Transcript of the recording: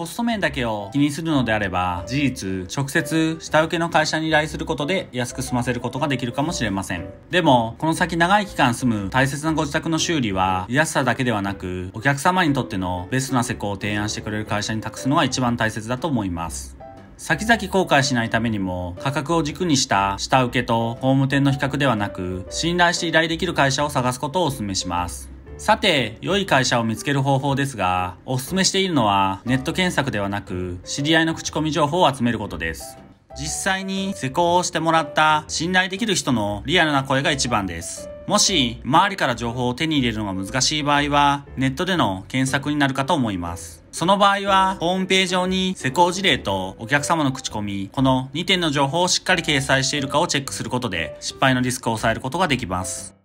コスト面だけを気にするのであれば、事実、直接下請けの会社に依頼することで安く済ませることができるかもしれません。でも、この先長い期間住む大切なご自宅の修理は、安さだけではなく、お客様にとってのベストな施工を提案してくれる会社に託すのが一番大切だと思います。先々後悔しないためにも価格を軸にした下請けとホーム店の比較ではなく信頼して依頼できる会社を探すことをお勧めします。さて、良い会社を見つける方法ですが、お勧めしているのはネット検索ではなく知り合いの口コミ情報を集めることです。実際に施工をしてもらった信頼できる人のリアルな声が一番です。もし、周りから情報を手に入れるのが難しい場合は、ネットでの検索になるかと思います。その場合は、ホームページ上に施工事例とお客様の口コミ、この2点の情報をしっかり掲載しているかをチェックすることで、失敗のリスクを抑えることができます。